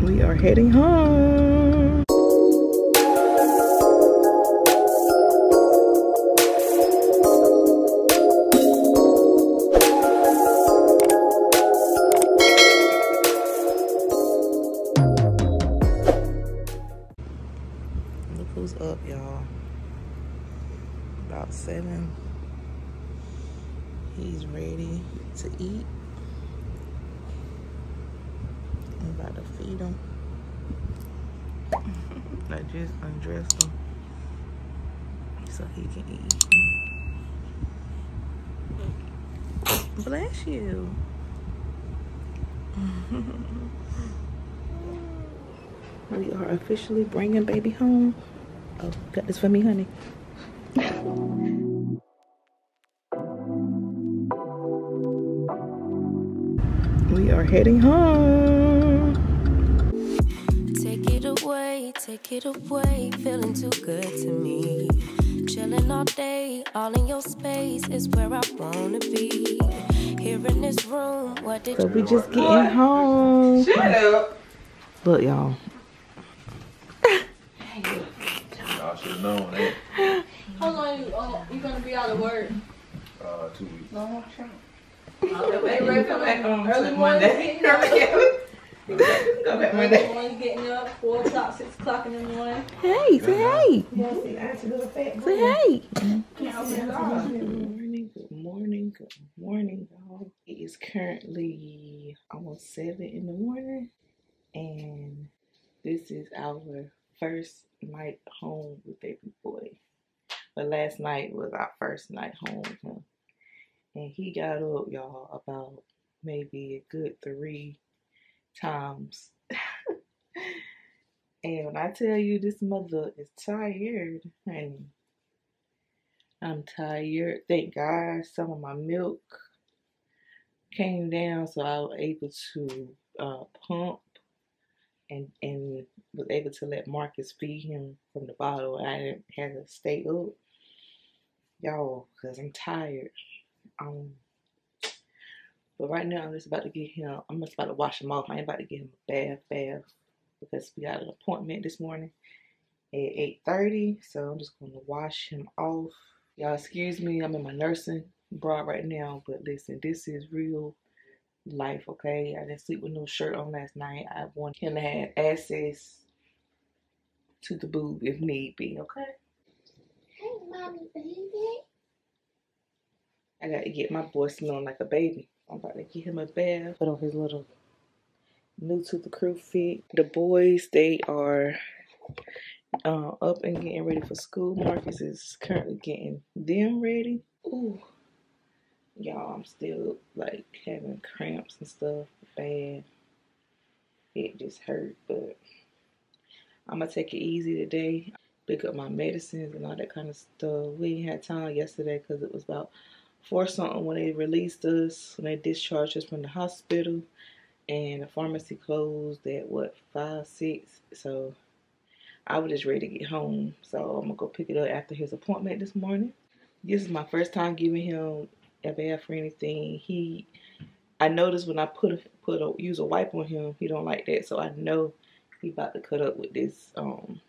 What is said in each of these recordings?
We are heading home. So he can eat. Mm. Bless you. we are officially bringing baby home. Oh, got this for me, honey. we are heading home. Take it away, take it away, feeling too good to me. Chilling all day, all in your space is where I wanna be. Here in this room, what did So you we just getting home. Shut up. Look, y'all. Y'all should have known that. How long you, uh, you gonna be out of work? Uh, two weeks. They ready to come back on Early morning, Monday. Getting up. Go back Early Monday. morning, getting up, four o'clock, six o'clock in the morning. Hey, say hey. Say hey. Good morning, good morning, good morning, y'all. It is currently almost seven in the morning, and this is our first night home with baby boy. But last night was our first night home with him, and he got up, y'all, about maybe a good three times. and when I tell you this mother is tired, honey. I'm tired. Thank God some of my milk came down so I was able to uh, pump and and was able to let Marcus feed him from the bottle. I didn't have to stay up. Y'all, because I'm tired. Um but right now I'm just about to get him I'm just about to wash him off. I ain't about to get him a bath bath because we got an appointment this morning at 8.30. So I'm just gonna wash him off. Y'all excuse me, I'm in my nursing bra right now, but listen, this is real life, okay? I didn't sleep with no shirt on last night. I want him to have access to the boob if need be, okay? Hey, mommy, baby. I got to get my boy smelling like a baby. I'm about to get him a bath, put on his little new to the crew fit. The boys, they are uh, up and getting ready for school. Marcus is currently getting them ready. Ooh, y'all, I'm still like having cramps and stuff bad. It just hurt, but I'm gonna take it easy today. Pick up my medicines and all that kind of stuff. We had time yesterday because it was about four something when they released us, when they discharged us from the hospital, and the pharmacy closed at what five six. So I was just ready to get home. So I'm gonna go pick it up after his appointment this morning. This is my first time giving him a bath or anything. He, I noticed when I put a, put a use a wipe on him, he don't like that. So I know he about to cut up with this um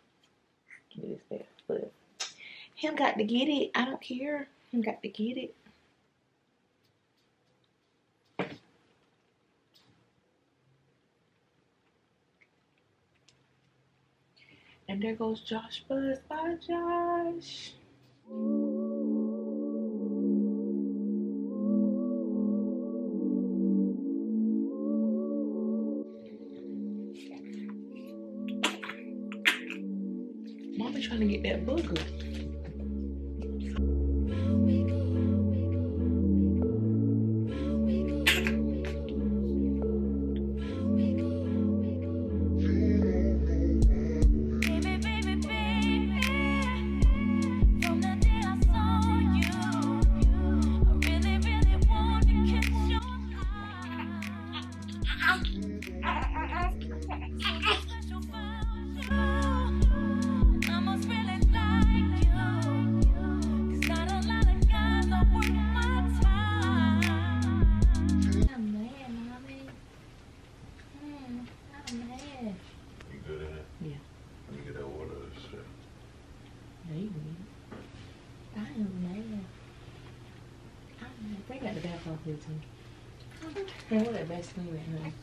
with this bath. But him got to get it. I don't care. Him got to get it. And there goes Josh Buzz. Bye, Josh. Hey, what that Vaseline at, honey?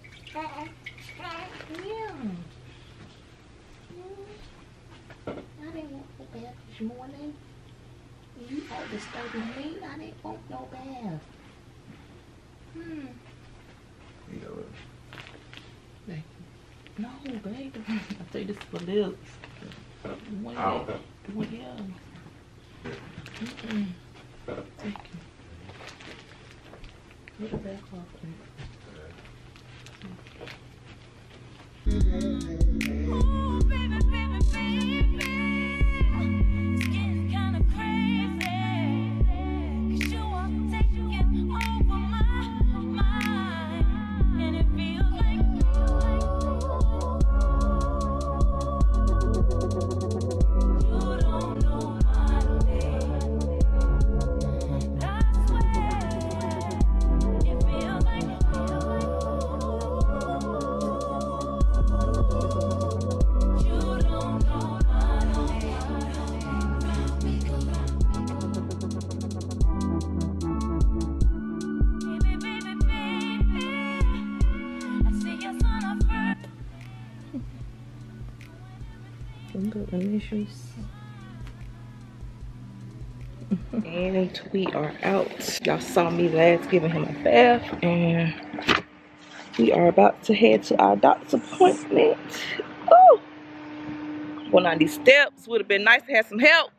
Yeah. I didn't want the bath this morning. You all disturbing me. I didn't want no bath. Hmm. You know it. No, baby. I think this is for lips. Ow. well, yeah. Mm-mm. Thank you. Put the back off, and we are out. Y'all saw me last giving him a bath, and we are about to head to our doctor's appointment. Oh, going on these steps would have been nice to have some help.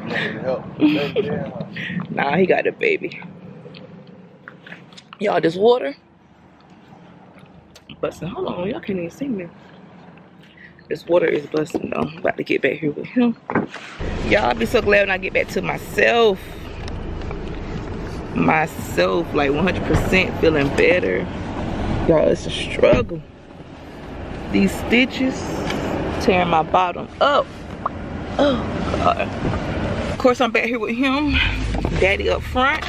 You need help. Thank you. Nah, he got a baby. Y'all, this water. Busting. Hold on, y'all can't even see me. This water is busting though. I'm about to get back here with him. Y'all, I'll be so glad when I get back to myself. Myself, like 100% feeling better. Y'all, it's a struggle. These stitches tearing my bottom up. Oh, God. Of course, I'm back here with him. Daddy up front.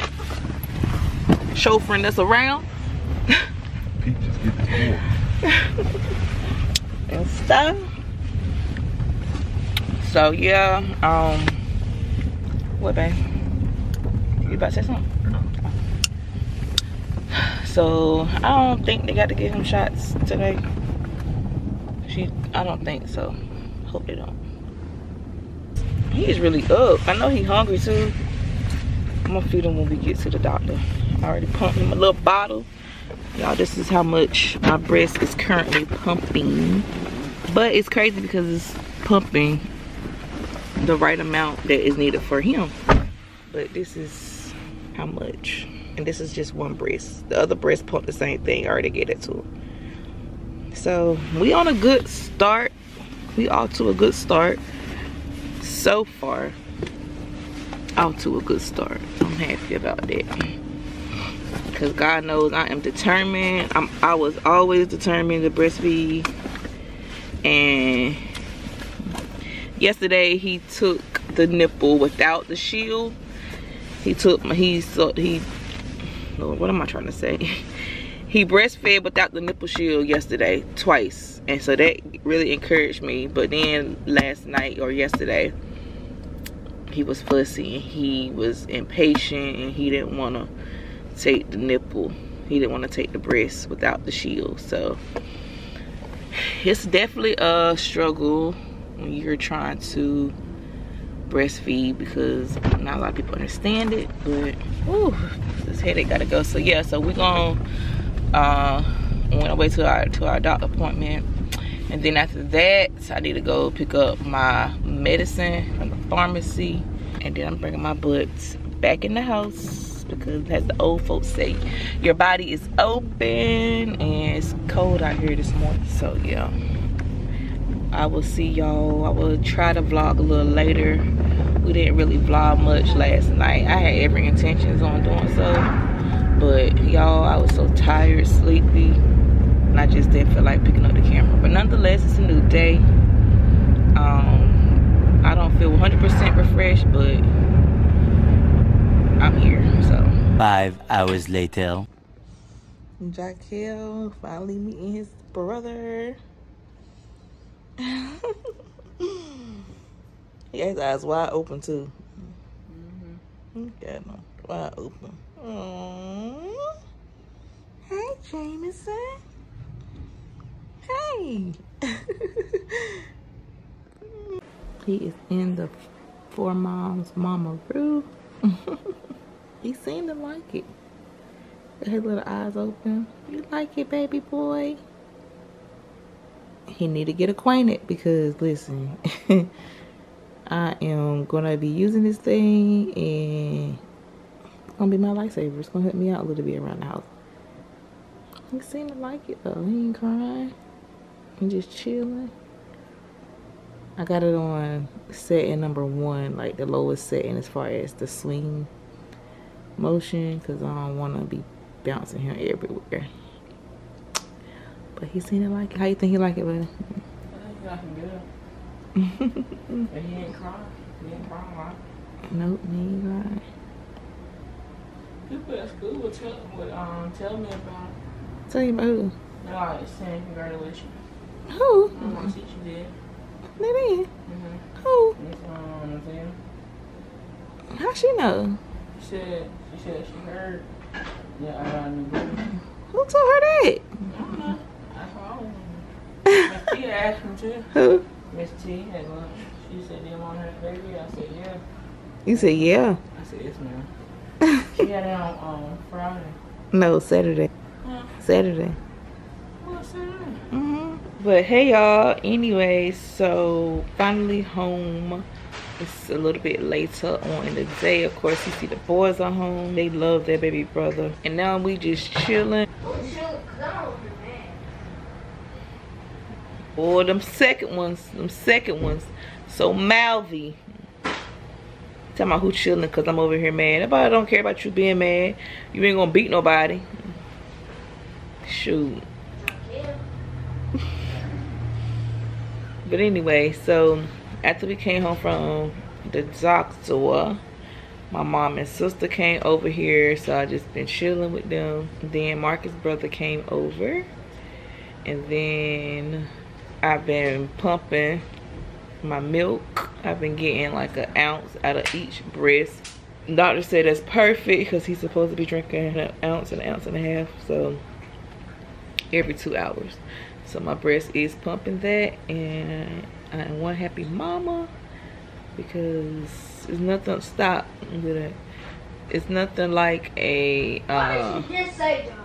Chauffeuring us around just get water. and stuff. So yeah, um, what babe? You about to say something? So I don't think they got to give him shots today. She, I don't think so. Hope they don't. He's really up. I know he hungry too. I'm gonna feed him when we get to the doctor. I already pumped him a little bottle. Y'all, this is how much my breast is currently pumping. But it's crazy because it's pumping the right amount that is needed for him. But this is how much. And this is just one breast. The other breast pump the same thing. I already gave it to him. So we on a good start. We off to a good start. So far. Off to a good start. I'm happy about that because God knows I am determined. I'm, I was always determined to breastfeed. And yesterday he took the nipple without the shield. He took my, he, so he, what am I trying to say? He breastfed without the nipple shield yesterday, twice. And so that really encouraged me. But then last night or yesterday, he was fussy and he was impatient and he didn't want to take the nipple. He didn't want to take the breast without the shield. So it's definitely a struggle when you're trying to breastfeed because not a lot of people understand it. But ooh, this headache gotta go. So yeah, so we're gonna uh went away to our to our doctor appointment. And then after that, I need to go pick up my medicine from the pharmacy. And then I'm bringing my butts back in the house because as the old folks say, your body is open and it's cold out here this morning. So yeah, I will see y'all. I will try to vlog a little later. We didn't really vlog much last night. I had every intentions on doing so. But y'all, I was so tired, sleepy, and I just didn't feel like picking up the camera. But nonetheless, it's a new day. Um, I don't feel 100% refreshed, but I'm here, so. Five hours later. Jaquel finally meeting his brother. He has his eyes wide open too. Look at him, wide open. Aww. Hey, Jamison. Hey. he is in the Four Moms Mama room. he seemed to like it. His little eyes open. You like it, baby boy? He need to get acquainted because listen, I am gonna be using this thing and it's gonna be my lifesaver. It's gonna help me out a little bit around the house. He seemed to like it though. He ain't crying. He just chilling. I got it on setting number one, like the lowest setting as far as the swing motion, because I don't want to be bouncing him everywhere. But he seemed it like it. How you think he like it, buddy? I think he got him good. But he ain't crying. He ain't crying a lot. Nope, he ain't right. People at school would tell, would, um, tell me about it. Tell you about who? They're like saying congratulations. Who? My teacher did. They did. Mm-hmm. Who? Um. How she know? She said, she said she heard that I got a new baby. Who told her that? I don't wondering. Miss T asked me too. Who? Miss T had lunch. She said, do you want to have a baby? I said, yeah. You said yeah. I said, yes, ma'am. She had it on um, Friday. No, Saturday. Huh? Saturday. What's that? hmm But hey, y'all. Anyway, so finally home. It's a little bit later on in the day. Of course, you see the boys are home. They love their baby brother. And now we just chilling. Or them second ones. Them second ones. So Malvi, Tell me who chilling because I'm over here mad. Nobody don't care about you being mad. You ain't gonna beat nobody. Shoot. But anyway, so after we came home from the doctor, my mom and sister came over here, so I just been chilling with them. Then Marcus' brother came over, and then I've been pumping my milk. I've been getting like an ounce out of each breast. Doctor said that's perfect because he's supposed to be drinking an ounce and an ounce and a half, so every two hours. So my breast is pumping that and I am one happy mama because it's nothing stop. It's nothing like a uh, Just say John.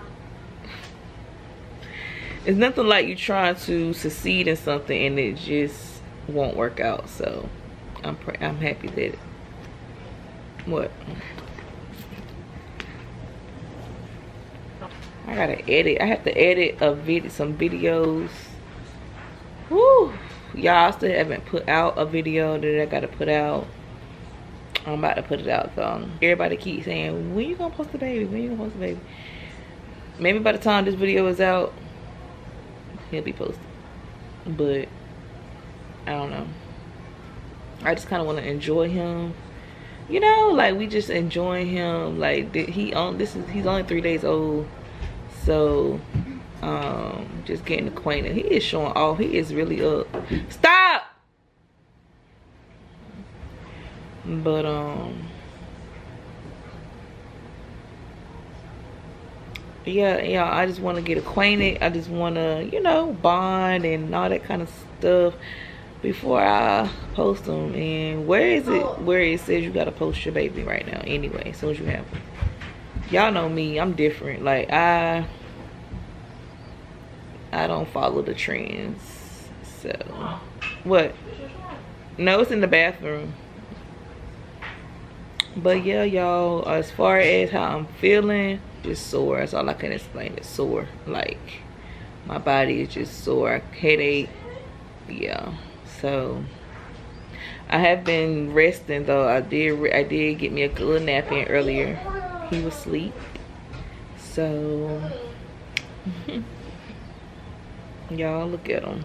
It's nothing like you trying to succeed in something and it just won't work out. So I'm I'm happy that it, what I gotta edit. I have to edit a video, some videos. Woo! Y'all still haven't put out a video that I gotta put out. I'm about to put it out. So everybody keeps saying, when you gonna post the baby? When you gonna post the baby? Maybe by the time this video is out, he'll be posted. But I don't know. I just kind of want to enjoy him. You know, like we just enjoying him. Like he on this is he's only three days old, so um just getting acquainted. He is showing off. He is really up. Stop. But um. Yeah yeah i just want to get acquainted. I just want to you know bond and all that kind of stuff before i post them. And where is it where it says you gotta post your baby right now anyway as soon as you have? Them y'all know me i'm different. Like i i don't follow the trends so. What? No it's in the bathroom. But yeah y'all as far as how i'm feeling just sore. That's all i can explain it's sore. Like my body is just sore. Headache. Yeah. So i have been resting though. I did i did get me a good nap in earlier. He was asleep. So y'all look at him.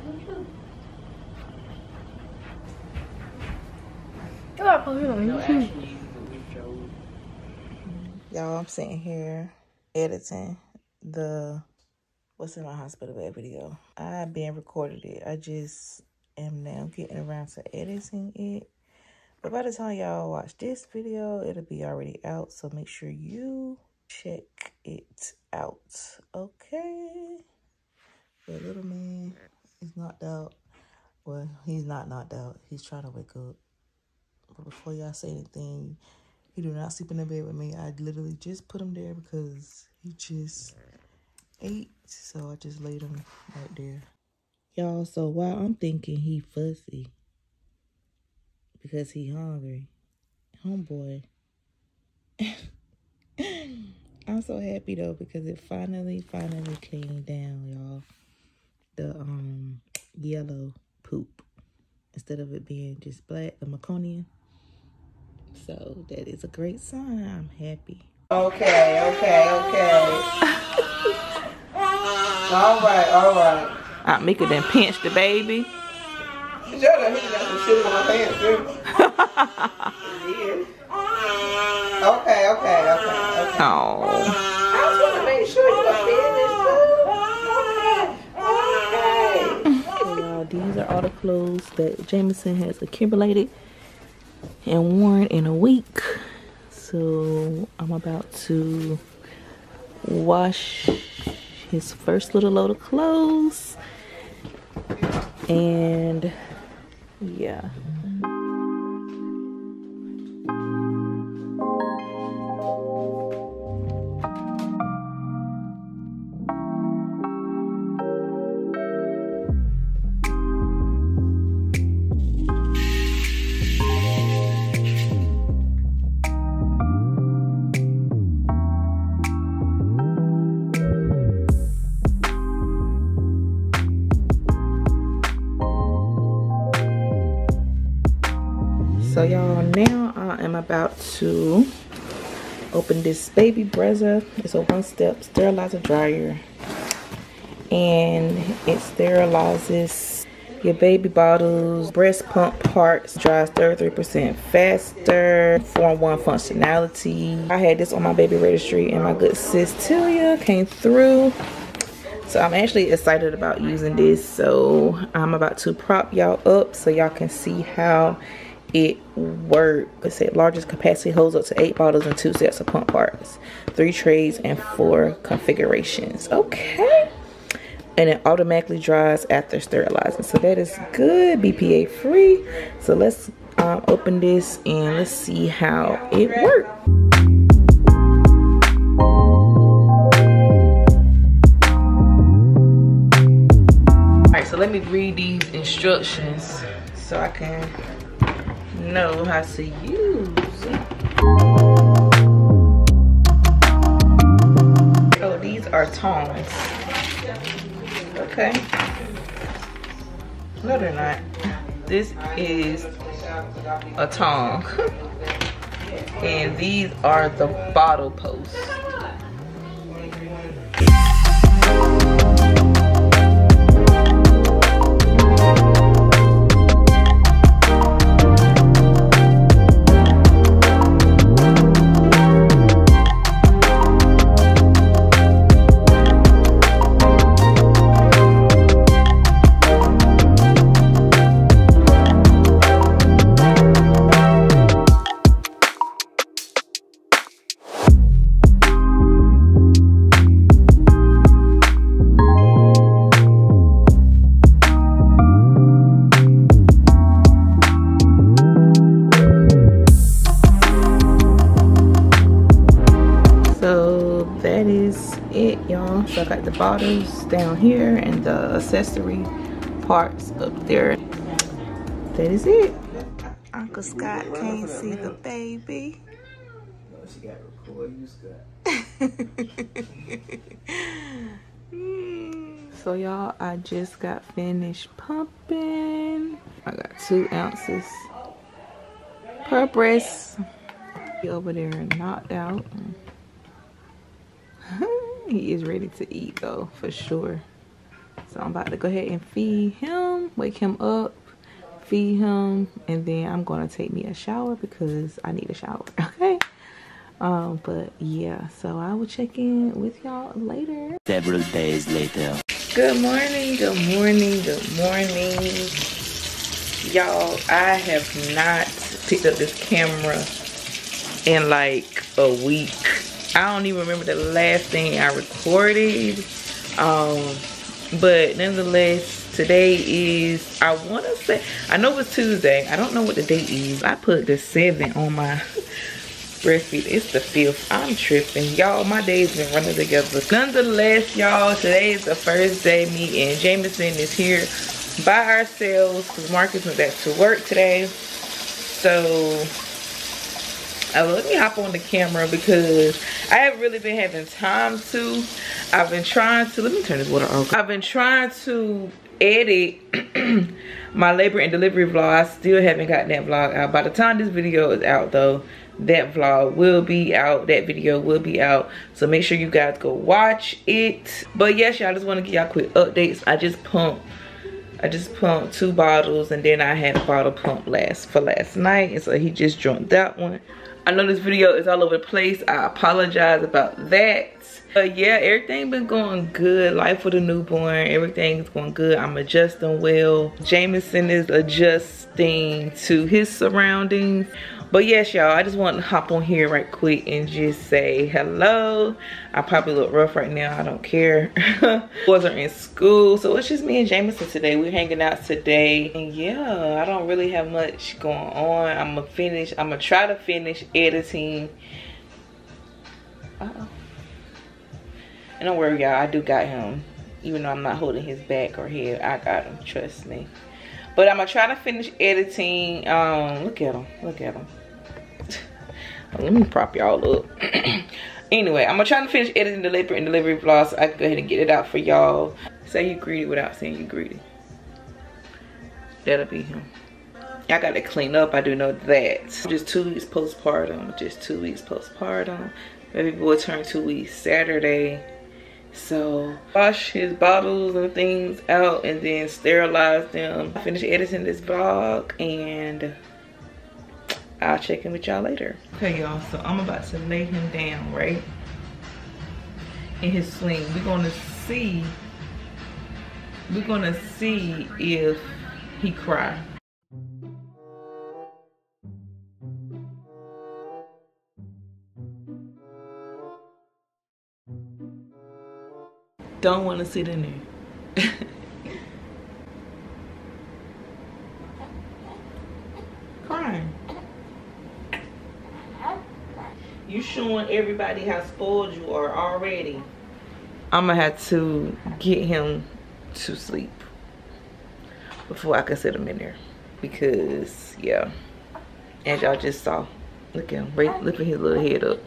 Y'all i'm sitting here editing the what's in my hospital bed video. I've been recorded it. I just am now getting around to editing it. But by the time y'all watch this video, it'll be already out. So make sure you check it out. Okay. The little man is knocked out. Well, he's not knocked out. He's trying to wake up. But before y'all say anything, he do not sleep in the bed with me. I literally just put him there because he just ate. So I just laid him right there. Y'all, so while I'm thinking he fussy because he hungry, homeboy. I'm so happy though because it finally, finally came down, y'all. The um yellow poop instead of it being just black, the meconium. So that is a great sign. I'm happy. Okay, okay, okay. all right, all right. Aunt Mika then pinched the baby. Shut up, he got some shit in my pants, too. Okay, okay, okay, okay. Oh. I just want to make sure you are finished, too. Okay, okay. So y'all, these are all the clothes that Jamison has accumulated and worn in a week. So I'm about to wash his first little load of clothes. And yeah. To open this baby Brezza. It's a one-step sterilizer dryer. And it sterilizes your baby bottles, breast pump parts, dries 33% faster, Form 1 functionality. I had this on my baby registry and my good sis Tilia came through. So I'm actually excited about using this. So I'm about to prop y'all up so y'all can see how it works. It said largest capacity holds up to eight bottles and two sets of pump parts, three trays and four configurations. Okay. And it automatically dries after sterilizing. So that is good, BPA free. So let's um, open this and let's see how it works. All right, so let me read these instructions so I can know how to use it. Oh, these are tongs. Okay. No, they're not. This is a tong. and these are the bottle posts. Got the bottles down here and the accessory parts up there. That is it. Uncle Scott can't see the baby. She got record, you Scott. So y'all, I just got finished pumping. I got two ounces per breast. Over there knocked out. he is ready to eat though, for sure. So I'm about to go ahead and feed him, wake him up, feed him, and then I'm gonna take me a shower because I need a shower, okay? Um, but yeah, so I will check in with y'all later. Several days later. Good morning, good morning, good morning. Y'all, I have not picked up this camera in like a week. I don't even remember the last thing I recorded. Um, but nonetheless, today is, I want to say, I know it's Tuesday. I don't know what the date is. I put the 7 on my breastfeed. It's the fifth. I'm tripping. Y'all, my days been running together. Nonetheless, y'all, today is the first day me and Jamison is here by ourselves because Marcus went back to work today. So, uh, let me hop on the camera because I haven't really been having time to. I've been trying to, let me turn this water off. I've been trying to edit my labor and delivery vlog. I still haven't gotten that vlog out. By the time this video is out though, that vlog will be out that video will be out so make sure you guys go watch it but yes y'all just want to give y'all quick updates i just pumped i just pumped two bottles and then i had a bottle pump last for last night and so he just drunk that one i know this video is all over the place. I apologize about that. But yeah everything been going good. Life with a newborn everything is going good. I'm adjusting well. Jamison is adjusting to his surroundings but yes y'all i just want to hop on here right quick and just say hello. I probably look rough right now. I don't care. Boys are in school. So it's just me and Jamison today. We're hanging out today. And yeah i don't really have much going on. I'm gonna finish. I'm gonna try to finish editing. Uh -oh. and don't worry y'all. I do got him. Even though i'm not holding his back or head i got him. Trust me. But i'm gonna try to finish editing. Um look at him. Look at him let me prop y'all up anyway i'm gonna try to finish editing the labor and delivery vlog so i can go ahead and get it out for y'all say you greedy without saying you greedy that'll be him I gotta clean up, I do know that. Just two weeks postpartum, just two weeks postpartum. Baby boy turned two weeks Saturday. So wash his bottles and things out and then sterilize them. Finish editing this vlog and I'll check in with y'all later. Okay, y'all, so I'm about to lay him down, right? In his sling. We're gonna see, we're gonna see if he cry. Don't wanna sit in there. Crying. You showing everybody how spoiled you are already. I'm gonna have to get him to sleep before I can sit him in there. Because, yeah, as y'all just saw, look at him, right, lifting his little head up.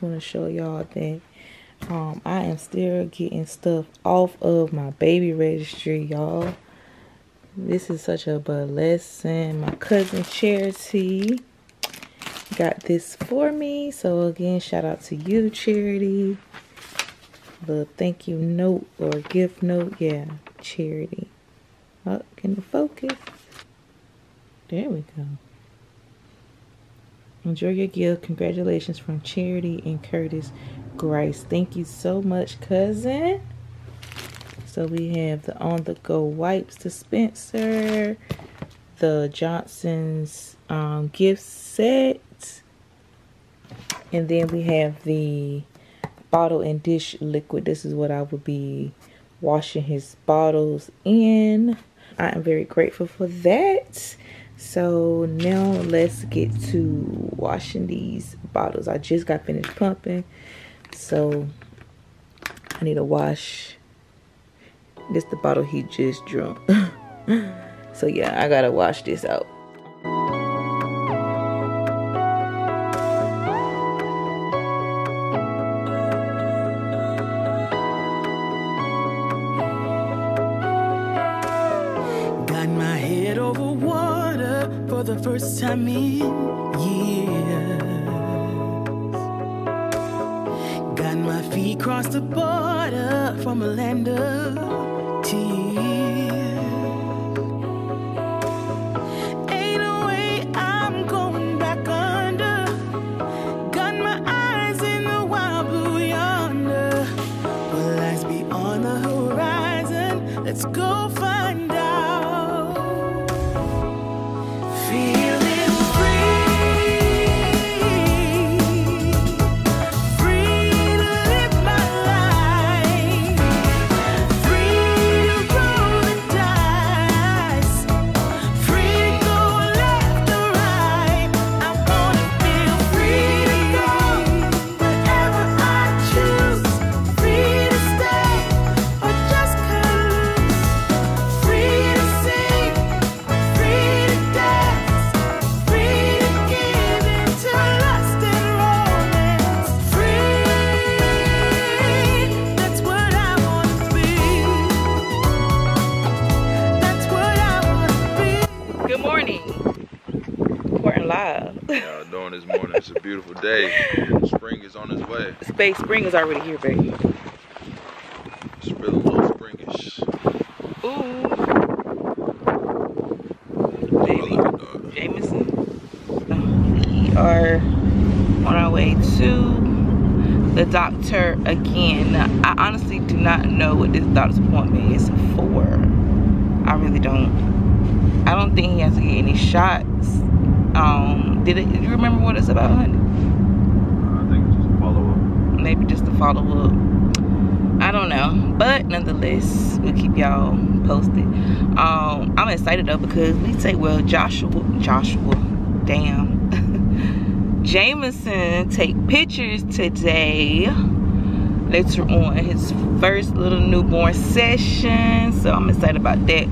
Want to show y'all that um i am still getting stuff off of my baby registry y'all. This is such a blessing. My cousin charity got this for me. So again shout out to you charity. The thank you note or gift note yeah charity. Oh, can the focus. There we go Enjoy your gift. Congratulations from Charity and Curtis Grice. Thank you so much, cousin. So we have the on-the-go wipes dispenser, the Johnson's um, gift set, and then we have the bottle and dish liquid. This is what I would be washing his bottles in. I am very grateful for that so now let's get to washing these bottles. I just got finished pumping so i need to wash this the bottle he just drunk. So yeah i gotta wash this out in years. Got my feet crossed the border from a land of It's a beautiful day. Spring is on its way. Space Spring is already here, baby. It's feeling a little springish. Ooh. Oh, Baby. look at dog. Jamison. We are on our way to the doctor again. I honestly do not know what this doctor's appointment is for. I really don't. I don't think he has to get any shots. Um, did it? Did you remember what it's about, honey? I think it's just a follow up. Maybe just to follow up. I don't know, but nonetheless, we'll keep y'all posted. Um, I'm excited though because we take well Joshua, Joshua, damn, Jamison take pictures today. Later on his first little newborn session, so I'm excited about that.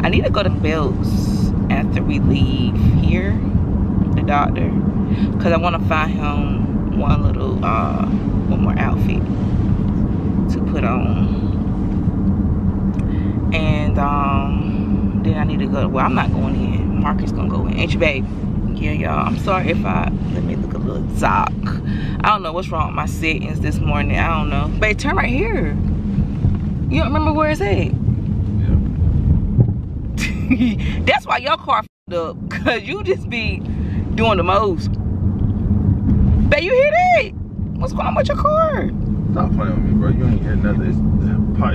I need to go to Belk's after we leave here, the doctor, because I want to find him one little, uh, outfit to put on. And um, then I need to go. Well, I'm not going in. Marcus gonna go in. Ain't you, babe? Yeah, y'all. I'm sorry if I let me look a little zock. I don't know what's wrong with my settings this morning. I don't know. Babe, turn right here. You don't remember where it's at? That's why your car up. Cause you just be doing the most. Babe, you hear that? What's going on with your car? Stop playing with me, bro. You ain't hear nothing.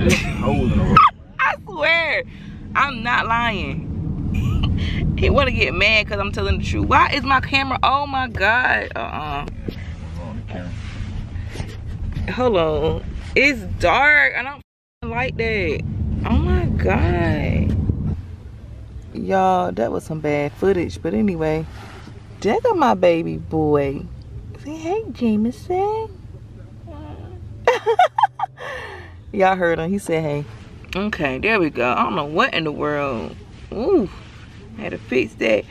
It's, holes in the road. I swear, I'm not lying. he wanna get mad because I'm telling the truth. Why is my camera? Oh my god. Uh-uh. On the camera. Hold on. It's dark. I don't like that. Oh my god. Y'all, that was some bad footage. But anyway, there go my baby boy. Say hey, Jamison. Y'all heard him. He said hey. Okay, there we go. I don't know what in the world. Ooh, had to fix that.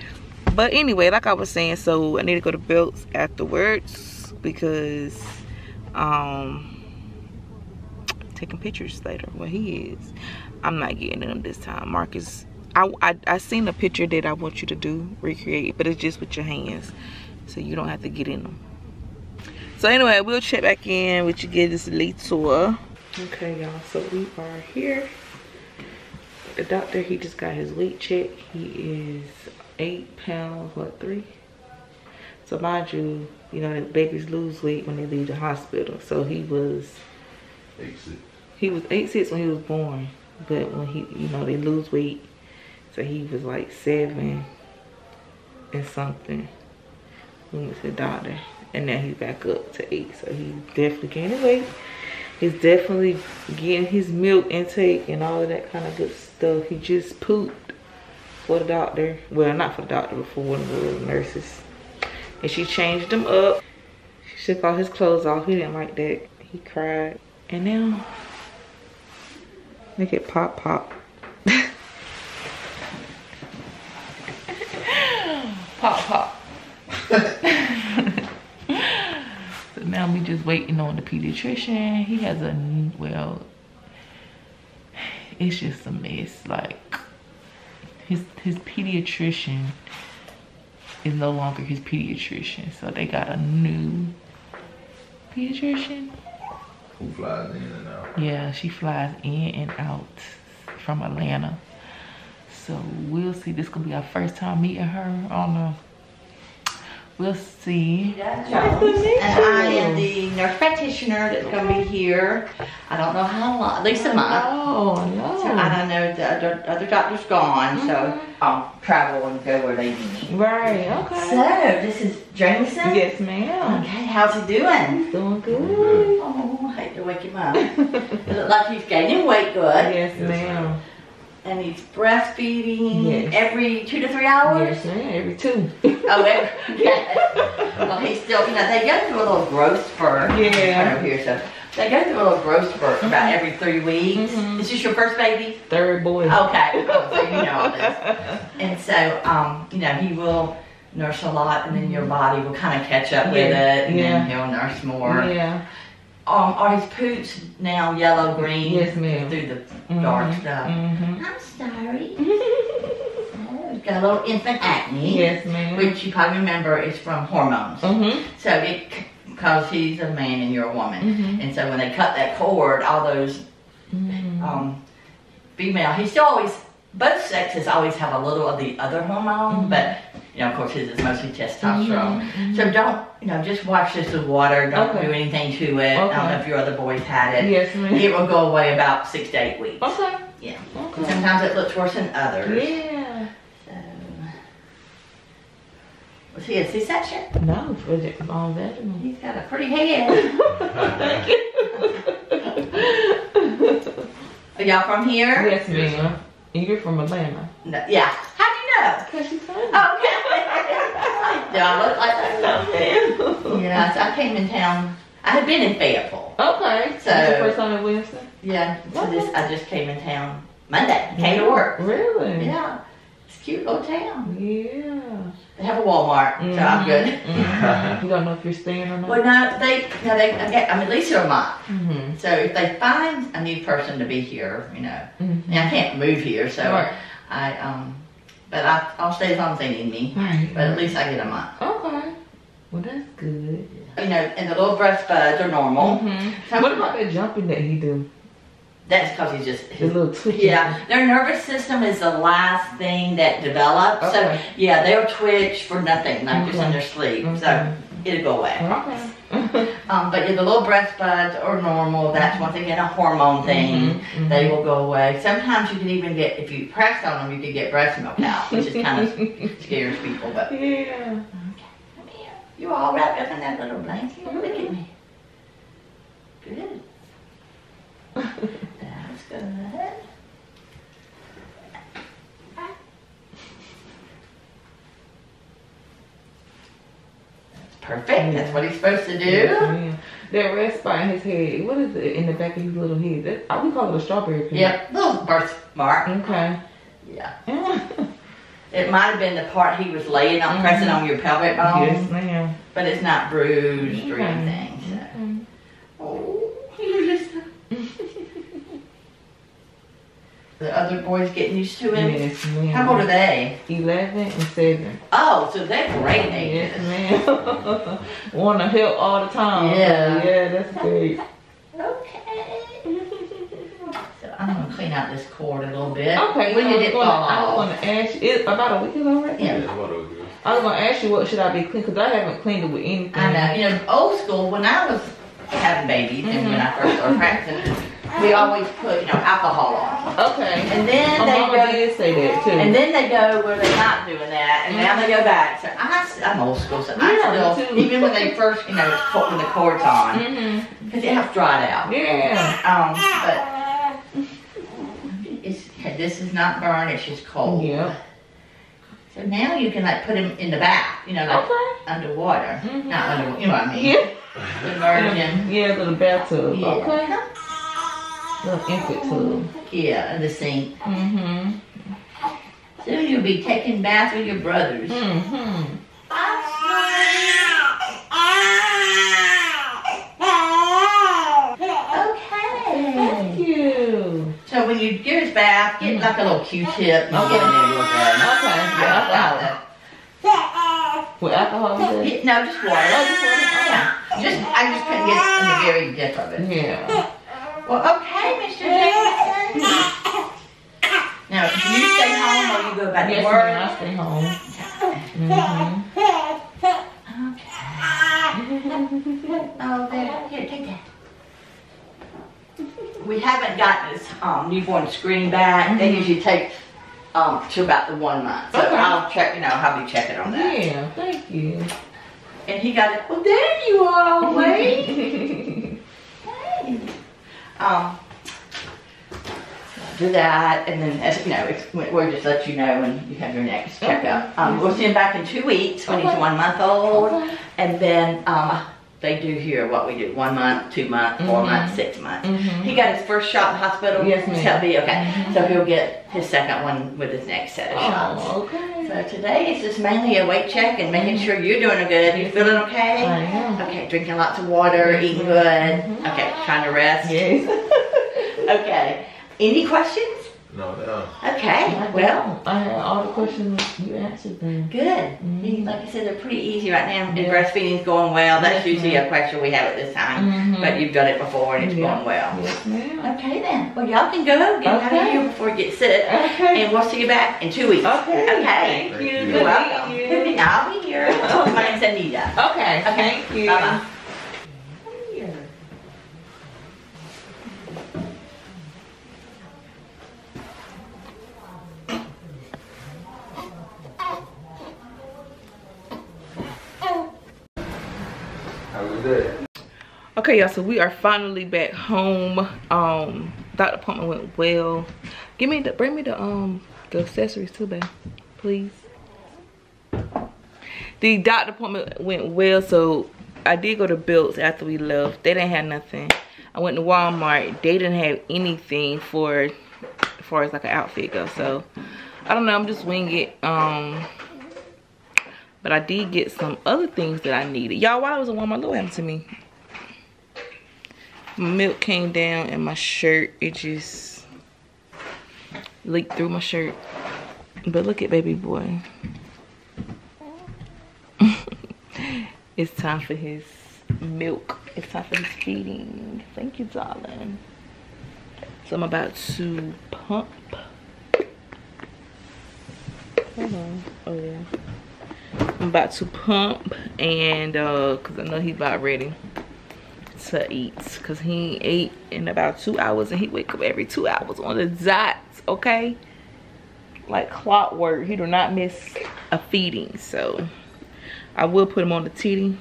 But anyway, like I was saying, so I need to go to Belk's afterwards because um taking pictures later. Well, he is. I'm not getting them this time. Marcus, I, I I seen a picture that I want you to do recreate, but it's just with your hands, so you don't have to get in them. So anyway, we'll check back in with you get this elite tour. Okay, y'all. So we are here. The doctor, he just got his weight check. He is eight pounds, what three? So mind you, you know babies lose weight when they leave the hospital. So he was Eight six. he was eight six when he was born, but when he you know they lose weight, so he was like seven and something when we went to the doctor, and now he's back up to eight. So he's definitely gaining weight. He's definitely getting his milk intake and all of that kind of good stuff. He just pooped for the doctor. Well, not for the doctor, but for one of the nurses. And she changed him up. She took all his clothes off. He didn't like that. He cried. And now, look at Pop Pop. pop Pop. now we just waiting on the pediatrician. He has a, well, it's just a mess. Like, his, his pediatrician is no longer his pediatrician. So they got a new pediatrician. Who flies in and out? Yeah, she flies in and out from Atlanta. So we'll see. This gonna be our first time meeting her on the. We'll see. And I am the nurse practitioner that's going to be here. I don't know how long, at least a month. Oh So I don't know, the other, other doctor's gone, so mm-hmm. I'll travel and go where they need me. Right. Okay. So, this is Jamison. Yes, ma'am. Okay, how's he doing? Doing good. Oh, I hate to wake him up. it looks like he's gaining weight good. Yes, ma'am. And he's breastfeeding Yes. every two to three hours. Yes, ma'am. Every two. Oh, every, yes. Well, he's still, you know, they go through a little growth spurt. Yeah. Over here, so they go through a little growth spurt about every three weeks. Mhm. Is this your first baby? Third boy. Okay, oh, so you know all this. And so, um, you know, he will nurse a lot, and then your body will kind of catch up with it, and yeah. then he'll nurse more. Yeah. Um, are his poops now yellow green? Yes, ma'am. Through the dark Mhm. stuff. Mm-hmm. I'm sorry. Oh, he's got a little infant acne. Yes, ma'am. Which you probably remember is from hormones. Mm-hmm. So it, because he's a man and you're a woman. Mhm. And so when they cut that cord, all those Mm-hmm. um, female, he still always, both sexes always have a little of the other hormone, Mhm. but, you know, of course his is mostly testosterone. Mhm. So don't, you know, just watch this with water. Don't Okay. do anything to it. I don't know if your other boys had it. Yes, ma'am. It will go away about six to eight weeks. Okay. Yeah. Okay. Sometimes it looks worse than others. Yeah. So, was he a C-section? No, for the all vaginal. He's got a pretty head. Thank you. Are y'all from here? Yes, ma'am. And you're from Atlanta. No, yeah. How do you know? Cause she's funny. Okay. Y'all look like that. Yeah, so I came in town. I had been in Fayetteville. Okay. So- This your first time in Winston? Yeah. So this, I just came in town Monday. Came to work. Really? Yeah. Cute little town. Yeah. They have a Walmart, so I'm good. Mhm. You don't know if you're staying or not? Well, no, they, no, they, I I'm at least here a month. Mm-hmm. So if they find a new person to be here, you know, Mm-hmm. and I can't move here, so Right. I, um, but I, I'll stay as long as they need me. Right. But at least I get a month. Okay. Well, that's good. You know, and the little breast buds are normal. Mm-hmm. What about that jumping that he do? That's because he's just, The little twitching. yeah, their nervous system is the last thing that develops. Okay. So yeah, they'll twitch for nothing, like just in their sleep. Okay. So it'll go away. Okay. Um, but yeah, the little breast buds are normal. That's once again a hormone thing. Mhm, They will go away. Sometimes you can even get, if you press on them, you can get breast milk out, which is kind of scares people. But Yeah. Okay, come here, you all wrapped up in that little blanket. Look at me. Good. That's good. That's perfect. Mm. That's what he's supposed to do. Yes. That red spot in his head, what is it in the back of his little head? That, I would call it a strawberry pin. Yep, little birthmark. Okay. Yeah. It might have been the part he was laying on, pressing mm-hmm. on your pelvic bone, yes, ma'am. but it's not bruised or anything. So. Okay. Oh, you're just. The other boys getting used to him. Yes, ma'am. How old are they? 11 and 7. Oh, so they're great ages. Yes, ma'am. Want to help all the time. Yeah. Yeah, that's great. Okay. So I'm gonna clean out this cord a little bit. Okay, When so did I it was fall gonna, I was going to ask you, it, about a week ago, right? Yeah. That's what it was. I was going to ask you what should I be clean because I haven't cleaned it with anything. I know. You know, old school, when I was having babies and when I first started practicing, we always put, you know, alcohol on. Okay. And then My they go, did say that too. and then they go where they're not doing that, and now they go back. So I, am old school, so I Yeah, me still, even when they first, you know, when the cord's on, mm-hmm. because it helps dry it out. Yeah. Um, but it's, this is not burn, it's just cold. Yeah. So now you can like put them in the bath, you know, like Okay. underwater. Mhm. Not underwater, you know what I mean? Yeah. Submerge him. Yeah, little bathtub. Yeah. Okay. Little infant tub. Yeah, in the sink. Mm-hmm. Soon you'll be taking baths with your brothers. Mm-hmm. Okay. Thank you. So when you give his bath, get like a little Q-tip and get in there real good. Okay. Yeah, Yeah. With alcohol, you said? Yeah, No, just water. Oh, just water? Yeah. Just, I just couldn't get in the very depth of it. Yeah. Well, okay, Mr. Now, do you stay home or you go back to Yes, work? ma'am, I stay home. Mm-hmm. Oh, there. Here, take that. We haven't gotten this um, newborn screen back. They usually take um, to about the one month. So Okay. I'll check, you know, I'll be checking on that. Yeah, thank you. And he got it. Well, there you are, Wade. hey. Um, do that, and then, as you know, it's, we'll just let you know when you have your next checkup. Um, we'll see him back in two weeks when he's one month old, Okay. and then um, they do here what we do: one month, two month, 4 Mhm. months, six months. Mhm. He got his first shot in the hospital. Yes, ma'am. So he'll be okay. So he'll get his second one with his next set of shots. Oh, okay. So today is just mainly a weight check and making sure you're doing good. You feeling okay? I am. Okay, drinking lots of water, Yes, eating ma'am. good. Okay, trying to rest. Yes. Okay. Any questions? No, no. Okay. Well, I had all the questions you answered them. good. He- Like I said, they're pretty easy right now. And Yeah. breastfeeding's going well. That's Yes, usually a question we have at this time. Mhm. But you've done it before and it's Yeah. going well. Yes, ma'am. Okay then. Well, y'all can go. Get out of Okay. here before you get sick. Okay. And we'll see you back in two weeks. Okay. Okay. Thank you. You're Good You're welcome. you. I'll be here. My name's Anita. Okay. Thank you. Bye-bye. That? Okay, y'all, so we are finally back home. Um, doctor appointment went well. Give me the, bring me the, um, the accessories too, babe, please. The doctor appointment went well, so I did go to Belk's after we left. They didn't have nothing. I went to Walmart. They didn't have anything for, as far as like an outfit goes. So, I don't know, I'm just winging it. Um, but I did get some other things that I needed. Y'all, while I was in Walmart, look what happened to me. Milk came down and my shirt it just leaked through my shirt. But look at baby boy. It's time for his milk. It's time for his feeding. Thank you darling. So i'm about to pump. Hold on. Oh yeah i'm about to pump and uh because i know he's about ready to eat. Because he ate in about two hours and he wake up every two hours on the dots okay? Like clockwork. He do not miss a feeding. So i will put him on the titty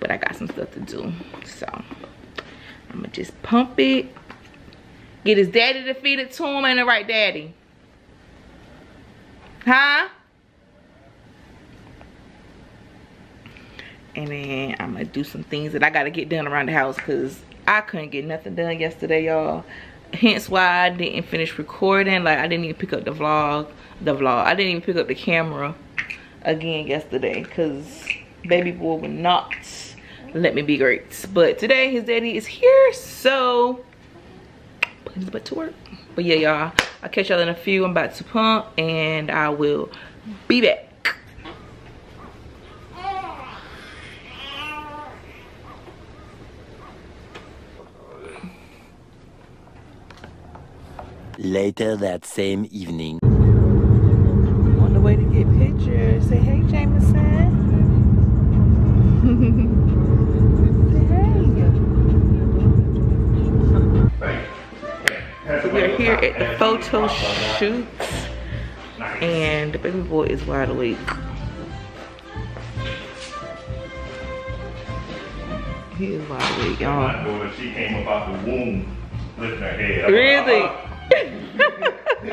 but i got some stuff to do. So i'm gonna just pump it. Get his daddy to feed it to him ain't the right daddy? Huh and then I'm gonna do some things that I gotta get done around the house because I couldn't get nothing done yesterday, y'all. Hence why I didn't finish recording. Like I didn't even pick up the vlog, the vlog. I didn't even pick up the camera again yesterday because baby boy would not let me be great. But today his daddy is here, so put his butt to work. But yeah, y'all, I'll catch y'all in a few. I'm about to pump and I will be back. Later that same evening. On the way to get pictures. Say hey, Jamison. Say hey. So we are here at the photo shoot, and the baby boy is wide awake. He is wide awake, y'all. She came up out the womb lifting her head. Really?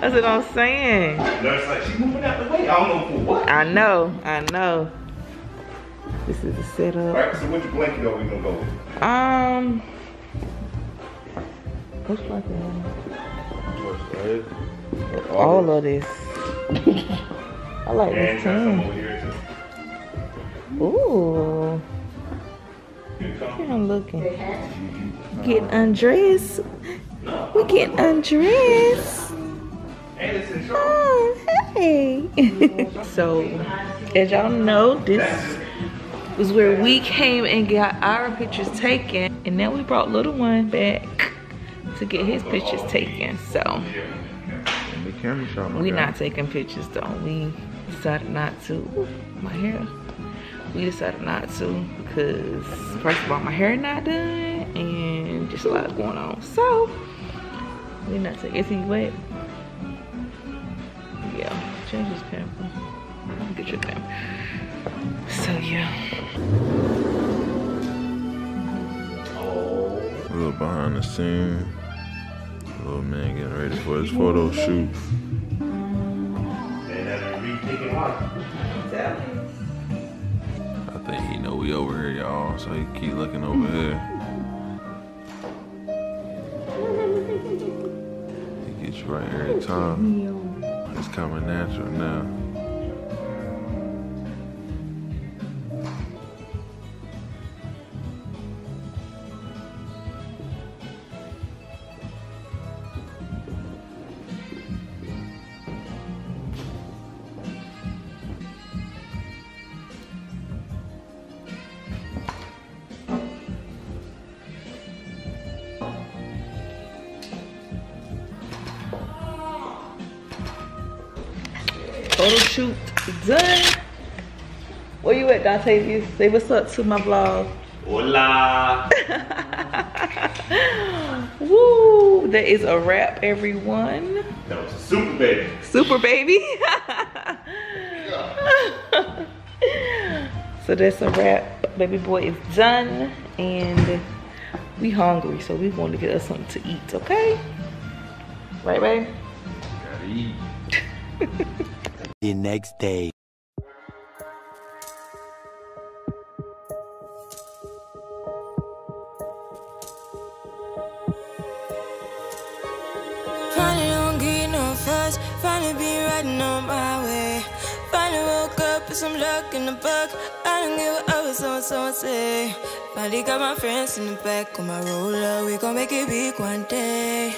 That's what I'm saying. Nurse like, she moving out the way. I don't know for what. I know, I know. This is a setup. Alright, so which blanket are we gonna go with? Um, which one? All of this. I like And this too. over here too. Ooh, Here it look at him looking. Getting undressed. We getting undressed. And it's in short. Oh, hey. so as y'all know, this was where we came and got our pictures taken. And now we brought little one back to get his pictures taken. So we not taking pictures though. We decided not to. Ooh, my hair. We decided not to because first of all, my hair not done and just a lot going on. So we not taking. Is he wet? Yeah. Change his camera. Get your camera. So yeah. A little behind the scene. Little man getting ready for his photo shoot. I think he know we over here, y'all, so he keep looking over here. Right every time. It's coming natural now. Photo shoot done. Where you at, Dante? Say what's up to my vlog. Hola. Woo! That is a wrap, everyone. That was a super baby. Super baby. so that's a wrap. Baby boy is done, and we hungry, so we want to get us something to eat. Okay? Right, babe? Gotta eat. Next day. Finally don't get no fuss. Finally be riding on my way. Finally woke up with some luck in the book. I don't give a what someone, someone say. Finally got my friends in the back of my roller. We gon' make it big one day.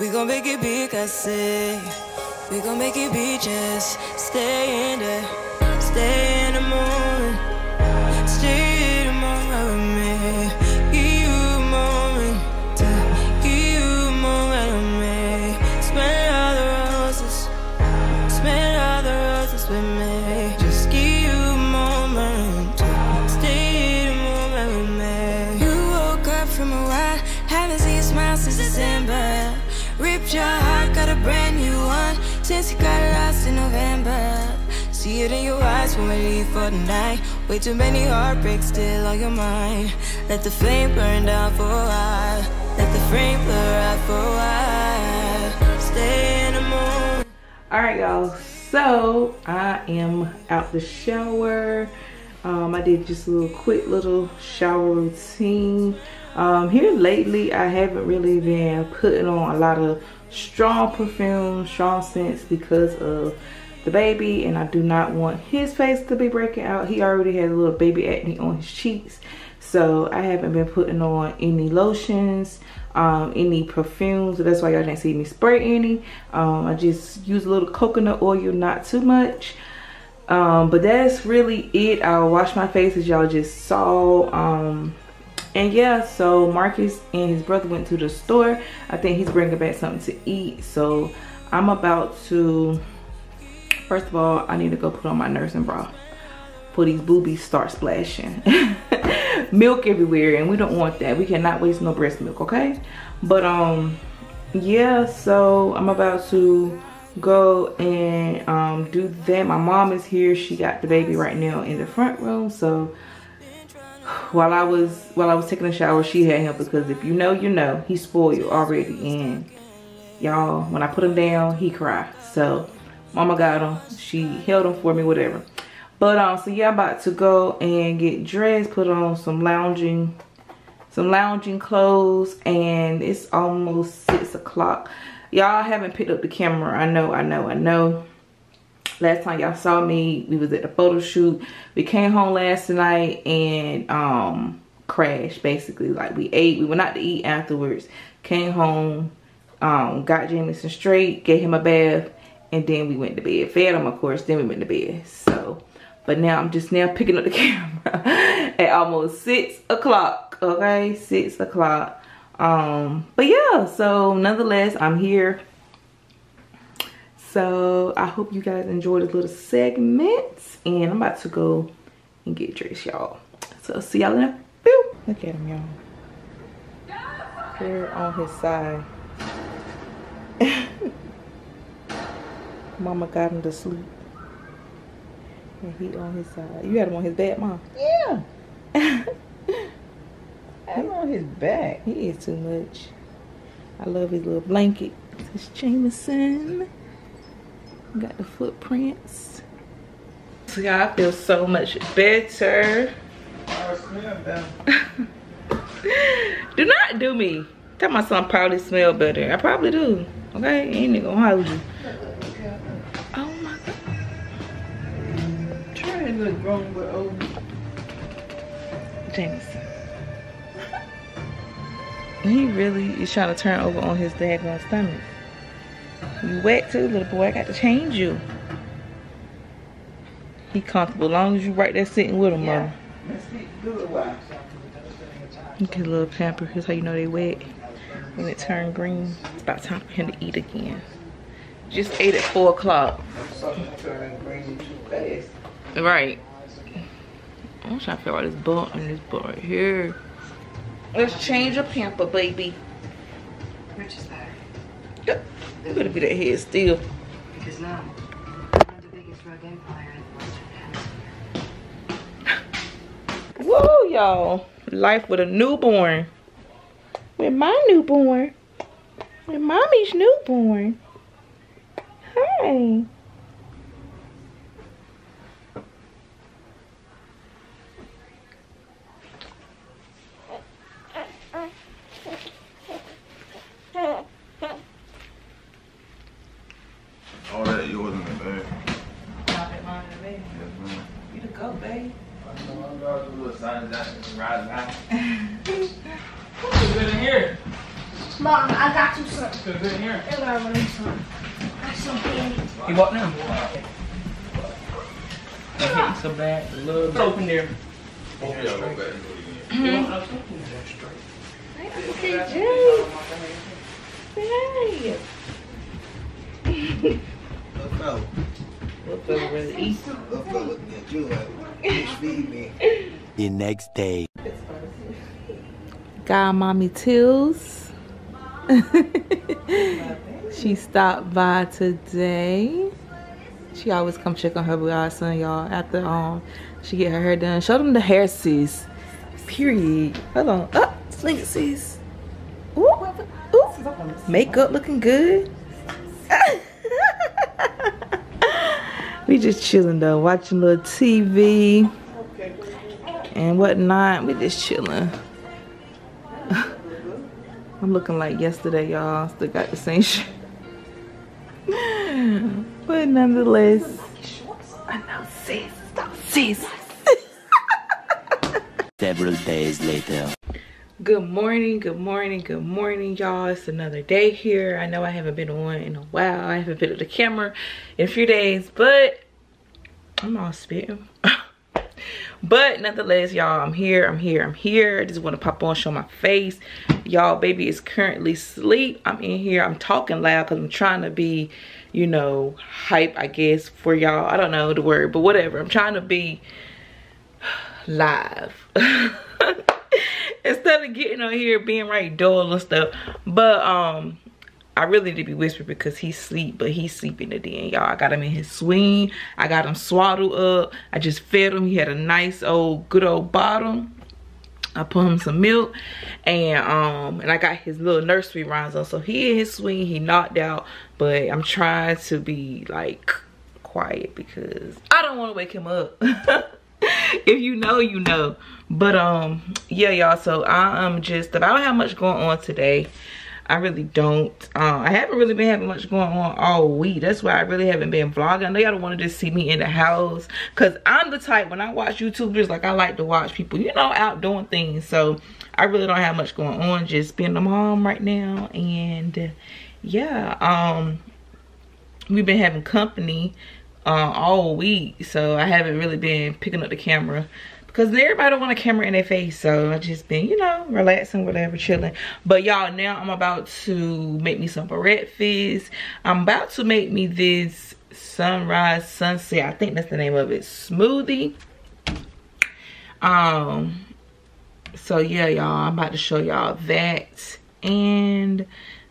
We gon' make it big, I say. We gon' make it just stay in there. Stay in the moment. It in your eyes when we leave for the night. Way too many heartbreaks still on your mind. Let the flame burn down for a while. Let the flame blur out for a while. Stay in the moment. All right, y'all. So I am out the shower. Um, I did just a little quick little shower routine. Um, here lately, I haven't really been putting on a lot of strong perfume, strong scents because of the baby and I do not want his face to be breaking out. He already has a little baby acne on his cheeks. So I haven't been putting on any lotions, um, any perfumes. So that's why y'all didn't see me spray any. Um, I just use a little coconut oil, not too much. Um, but that's really it. I'll wash my face as y'all just saw. Um, and yeah, so Marcus and his brother went to the store. I think he's bringing back something to eat. So I'm about to First of all, I need to go put on my nursing bra. For these boobies start splashing. milk everywhere and we don't want that. We cannot waste no breast milk, okay? But um yeah, so I'm about to go and um do that. My mom is here. She got the baby right now in the front room. So while I was while I was taking a shower, she had him because if you know, you know, he spoiled already and y'all when I put him down, he cried. So mama got him she held him for me whatever. But um so yeah about to go and get dressed put on some lounging some lounging clothes and it's almost six o'clock. Y'all haven't picked up the camera. I know i know i know. Last time y'all saw me we was at the photo shoot. We came home last night and um crashed basically. Like we ate. We went out to eat afterwards. Came home um got Jamison straight gave him a bath and then we went to bed. Fed him, of course, then we went to bed. So, But now I'm just now picking up the camera at almost six o'clock. Okay, six o'clock. Um, but yeah, so nonetheless, I'm here. So I hope you guys enjoyed this little segment. And I'm about to go and get dressed, y'all. So see y'all in a few. Look at him, y'all. Here on his side. Mama got him to sleep. And he on his side. You had him on his back, Mom? Yeah. I'm on his back. He is too much. I love his little blanket. This Jamison. Got the footprints. So I feel so much better. do not do me. Tell my son probably smell better. I probably do. Okay? Ain't nigga gonna hold you. Trying to look grown but old. Jamison. He really is trying to turn over on his daggone stomach. You wet too, little boy. I got to change you. He comfortable as long as you right there sitting with him, mama. Let's see, do it while. Look at little pamper. Here's how you know they wet. When it turned green, it's about time for him to eat again. Just ate at 4 o'clock. Something turning green too fast. Right. I'm trying to figure out this bump and this bump right here. Let's change your pamper, baby. Which is better? Yep. You better be that head still. Because now, the biggest drug empire in the Western Hemisphere. Whoa, y'all. Life with a newborn. With my newborn. With mommy's newborn. Hi. All that yours in the bag. Yes, ma'am. You the go, babe. I'm going to do a little sign that and ride back. In here? Mom, I got you some. Who's in here? I got you some. Got some candy. You what now? I'm so bad. A little open there. Mm-hmm. Hope y'all go back and do it. Okay, Jay. Hey. Little fella, What fella really eat? little fella looking at you like, bitch, feed me. The next day. Got mommy Tills. she stopped by today. She always come check on her godson, y'all. After um she get her hair done. Show them the hair sis. Period. Hold on. Up, oh, sling sis. Ooh, ooh. Makeup looking good. we just chilling though, watching little TV and whatnot. We just chilling. I'm looking like yesterday, y'all. Still got the same shit. but nonetheless, I know, sis. Stop, sis. Several days later. Good morning, good morning, good morning, y'all. It's another day here. I know I haven't been on in a while. I haven't been at the camera in a few days, but I'm all spitting. But nonetheless, y'all, I'm here, I'm here, I'm here. I just want to pop on, show my face. Y'all, baby is currently asleep. I'm in here, I'm talking loud because I'm trying to be, you know, hype, I guess, for y'all. I don't know the word, but whatever. I'm trying to be live. Instead of getting on here being right dull and stuff. But um I really need to be whispering because he's sleep, but he's sleeping den, y'all. I got him in his swing. I got him swaddled up. I just fed him. He had a nice old good old bottle. I put him some milk and um and I got his little nursery rhymes on. So he in his swing, he knocked out, but I'm trying to be like quiet because I don't want to wake him up. if you know you know but um yeah y'all so i am just i don't have much going on today i really don't uh, i haven't really been having much going on all week. That's why i really haven't been vlogging. I know y'all don't want to just see me in the house because i'm the type when i watch youtubers like i like to watch people you know out doing things. So i really don't have much going on just being a mom right now. And yeah um we've been having company uh, all week. So I haven't really been picking up the camera because everybody don't want a camera in their face. So I just been, you know, relaxing, whatever, chilling. But y'all, now I'm about to make me some breakfast. I'm about to make me this sunrise sunset. I think that's the name of it. Smoothie. Um, so yeah, y'all, I'm about to show y'all that. And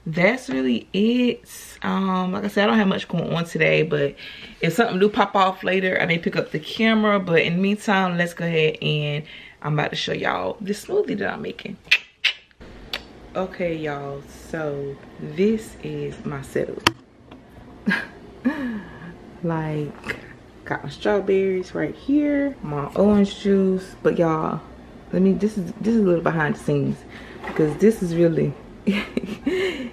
that's really it um like i said i don't have much going on today but if something do pop off later i may pick up the camera. But in the meantime let's go ahead and i'm about to show y'all the smoothie that i'm making. Okay y'all. So this is my setup. Like got my strawberries right here my orange juice. But y'all let me this is this is a little behind the scenes because this is really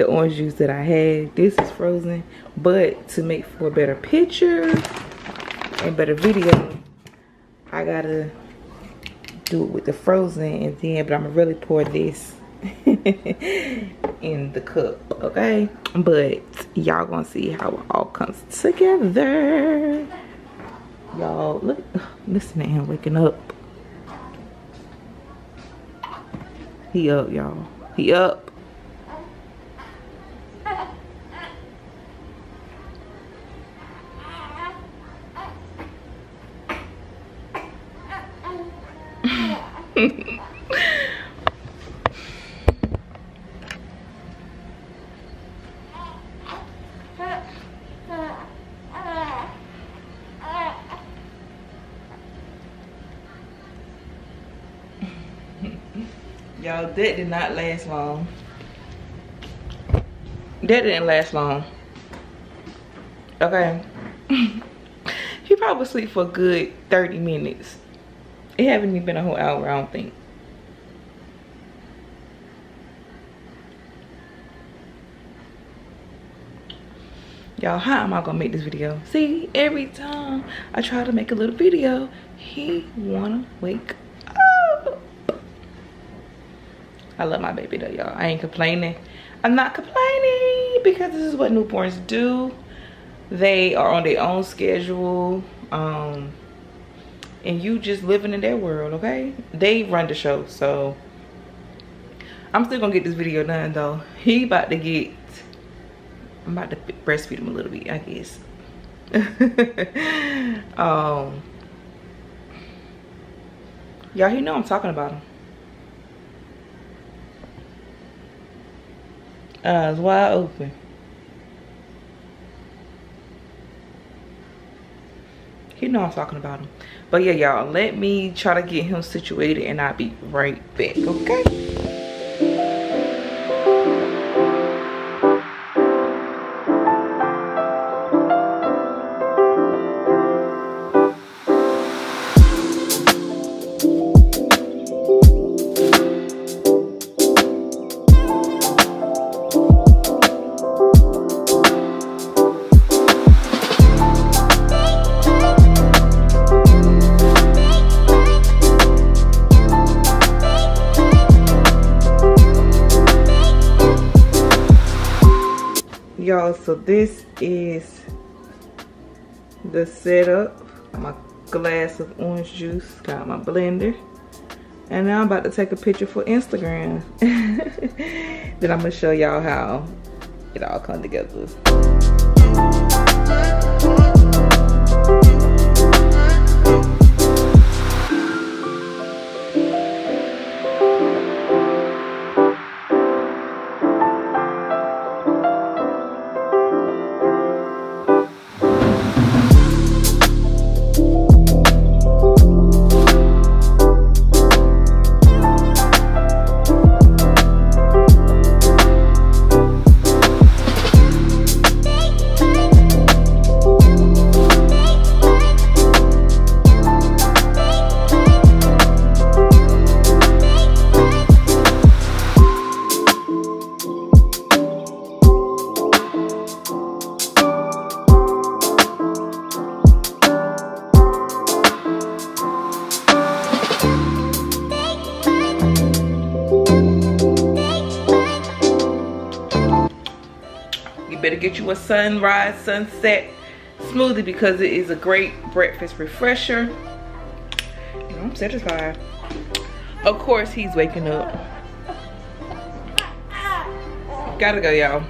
the orange juice that I had. This is frozen. But to make for a better picture and better video, I gotta do it with the frozen and then, but I'm gonna really pour this in the cup, okay? But y'all gonna see how it all comes together. Y'all, look, listen to him waking up. He up, y'all. He up. Y'all, that did not last long. That didn't last long. Okay. he probably sleep for good 30 minutes. It haven't even been a whole hour, I don't think. Y'all, how am I gonna make this video? See, every time I try to make a little video, he wanna wake up. I love my baby though, y'all. I ain't complaining. I'm not complaining because this is what newborns do. They are on their own schedule. Um, and you just living in their world, okay? They run the show, so I'm still gonna get this video done though. He about to get, I'm about to breastfeed him a little bit, I guess. um, y'all, he know I'm talking about him. Eyes wide open. He know I'm talking about him. But yeah, y'all, let me try to get him situated and I'll be right back, okay? So this is the setup. My glass of orange juice got my blender and now i'm about to take a picture for instagram. Then i'm gonna show y'all how it all come together sunrise, sunset smoothie because it is a great breakfast refresher. I'm satisfied. Of course, he's waking up. Gotta go, y'all.